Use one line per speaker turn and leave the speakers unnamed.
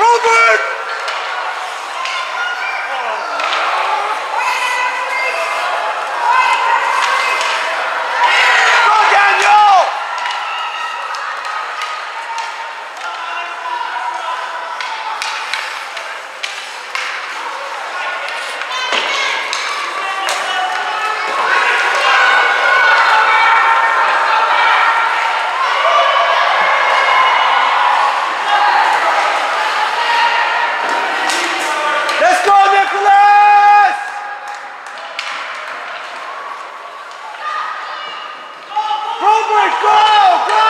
Robert! Robert, go! Go!